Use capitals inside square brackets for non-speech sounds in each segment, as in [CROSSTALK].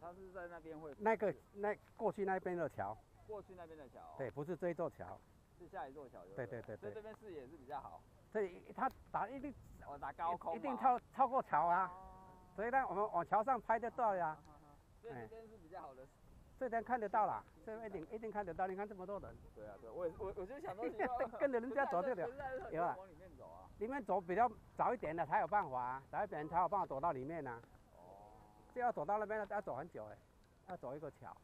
它是在那边会那个那过去那边的桥，过去那边的桥，对，，不是这一座桥，是下一座桥，对对对对所以这边视野是比较好，所以它打一定我打高空一定超超过桥啊，哦所以呢，我们往桥上拍得到呀，所以这边是比较好的，这边看得到啦，这边一定一定看得到，你看这么多人，对啊，对，我也我我就想说你 [LAUGHS] 要跟着人家走这条 [LAUGHS] 有啊往里面走啊，里面走比较早一点的才有办法啊，早一点才有办法躲到里面啊，哦，这要走到那边要走很久哎，要走一个桥，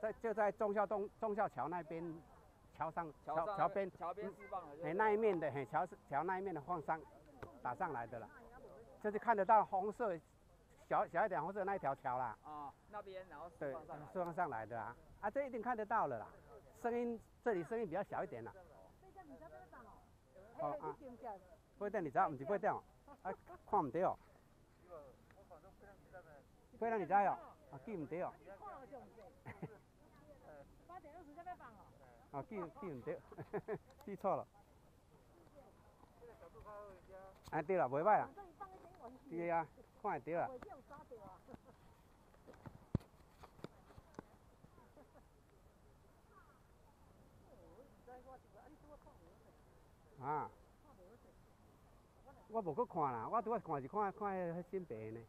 在就在忠孝东忠孝桥那边，桥上桥桥桥边桥边释放了，哎那一面的嘿桥是桥那一面的放上打上来的了，就是看得到红色小小一点红色那一条桥啦，啊那边然后释对放上来，，释放上来的啊，啊这一定看得到了啦，声音这里声音比较小一点啦，哦啊，不一定你知道，唔是不一定哦，啊看唔到哦，不一定你知道哦，啊记唔到哦，八点二十在那放哦。啊 [LAUGHS] 记记唔到，[LAUGHS] 记错了，啊对了，袂歹啦，这里放一点文字，对啊，看会到啦。我这样刷掉啊。[LAUGHS] 啊，我无搁看啦，我拄仔看是看看迄迄新白的呢。